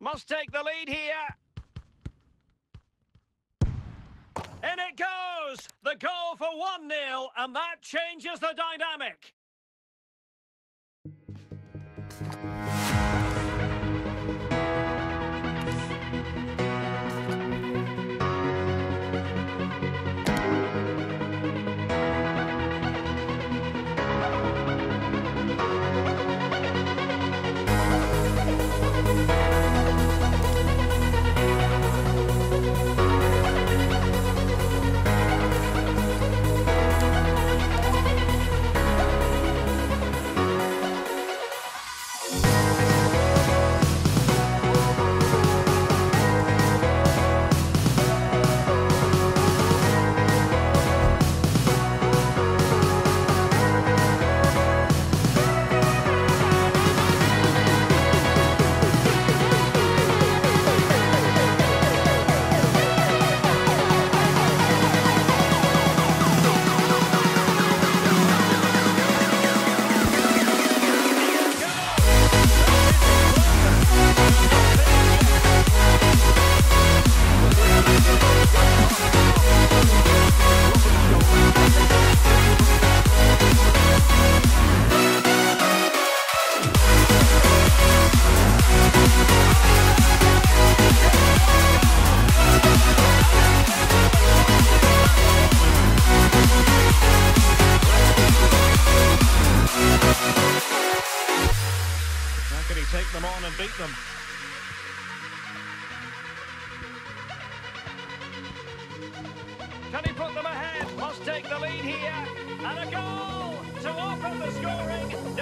Must take the lead here. In it goes! The goal for 1-0, and that changes the dynamic. Take them on and beat them. Can he put them ahead? Must take the lead here. And a goal to open the scoring.